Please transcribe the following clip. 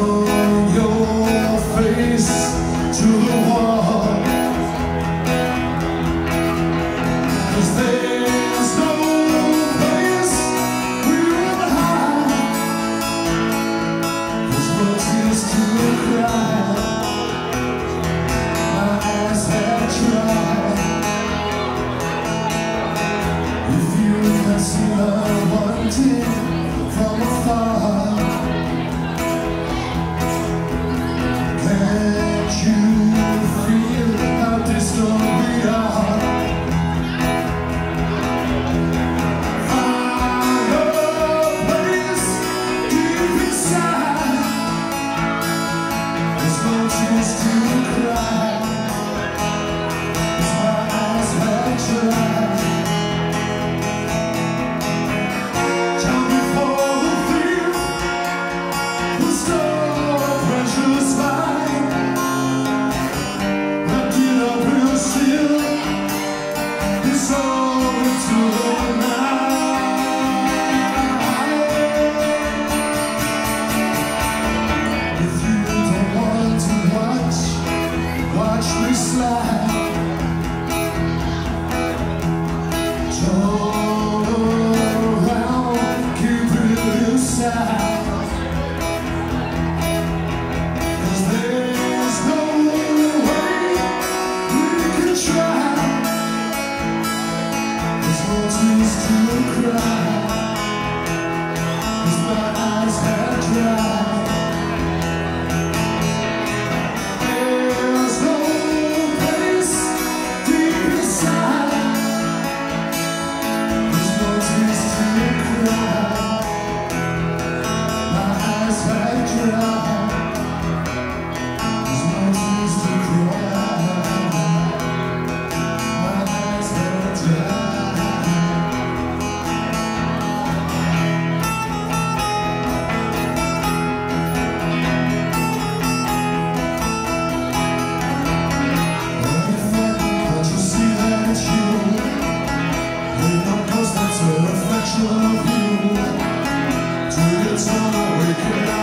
Your face to the wall. 주 To your tongue,